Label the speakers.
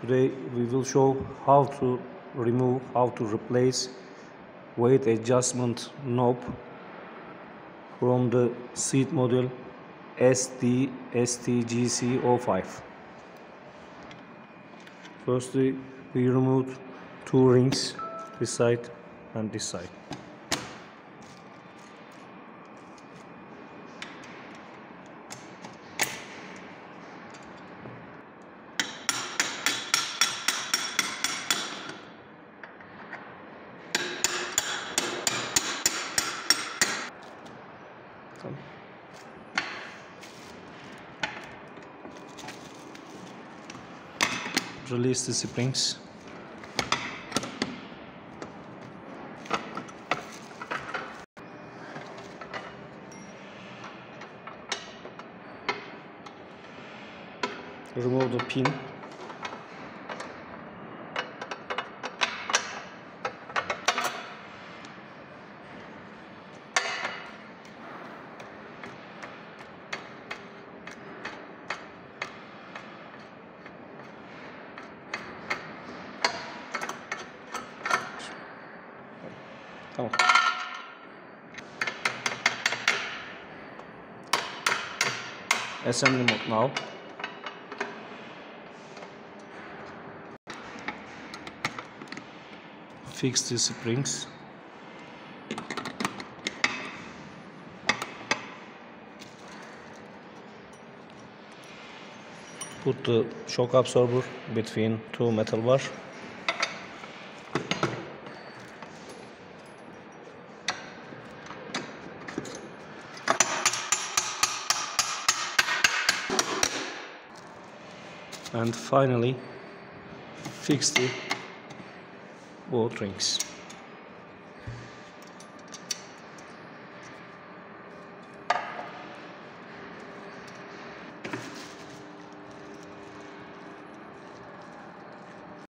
Speaker 1: Today we will show how to remove, how to replace weight adjustment knob from the seat model SD STGC05. Firstly, we remove two rings, this side and this side. Release the springs. Remove the pin. Tamam. Assembly mode now. Fix the springs. Put the shock absorber between two metal bars. And finally fix the both rings